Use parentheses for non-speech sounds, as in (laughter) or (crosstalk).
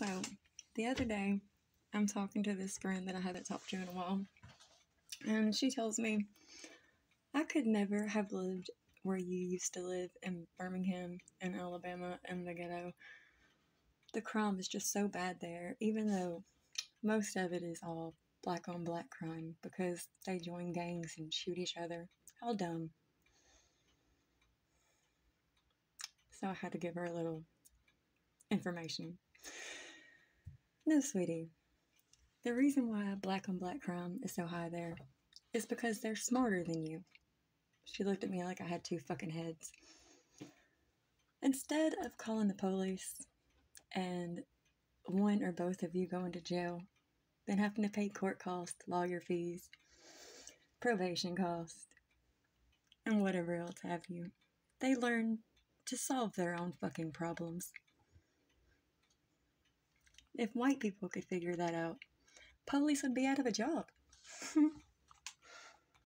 So, the other day, I'm talking to this friend that I haven't talked to in a while, and she tells me, I could never have lived where you used to live in Birmingham, in Alabama, in the ghetto. The crime is just so bad there, even though most of it is all black on black crime because they join gangs and shoot each other. How dumb. So I had to give her a little information. No, sweetie. The reason why black on black crime is so high there is because they're smarter than you. She looked at me like I had two fucking heads. Instead of calling the police and one or both of you going to jail, then having to pay court costs, lawyer fees, probation costs, and whatever else have you, they learn to solve their own fucking problems. If white people could figure that out, police would be out of a job. (laughs)